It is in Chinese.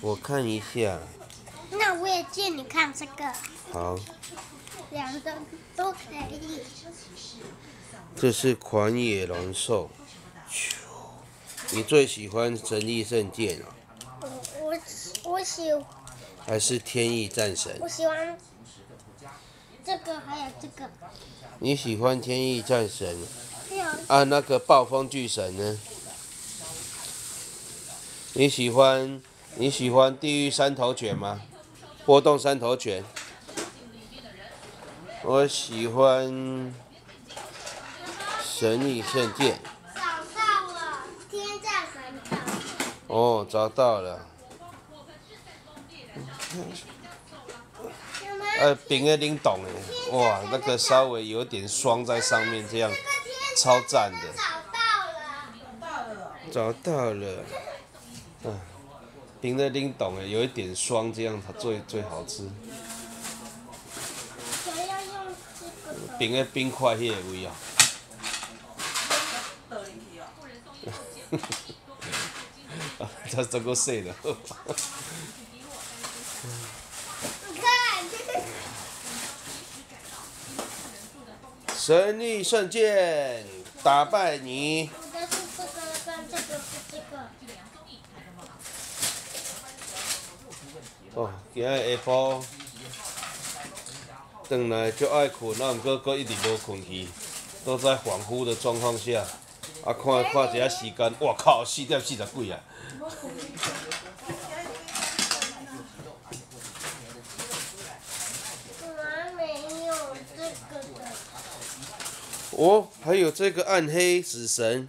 我看一下。那我也借你看这个。好。两个都可以。这是狂野龙兽。你最喜欢神力圣剑啊？我我我喜。还是天意战神？我喜欢这个，还有这个。你喜欢天意战神？啊，那个暴风巨神呢？你喜欢你喜欢地狱三头犬吗？波动三头犬。我喜欢神力圣剑。找到了，天战神哦，找到了。呃，冰的冷冻的，哇，那个稍微有点霜在上面，这样超赞的。找到了。找到了。嗯，冰的冷冻的，有一点霜，这样它最最好吃。冰的冰块迄个味啊。啊，这这个细了。神力圣剑，打败你。我的是这个，跟这个是这个。哦，今日下晡，转来足爱困，啊，毋过阁一直无困去，都在恍惚的状况下，啊，看看一下时间，哇靠，四点四十几啊！哦，还有这个暗黑死神。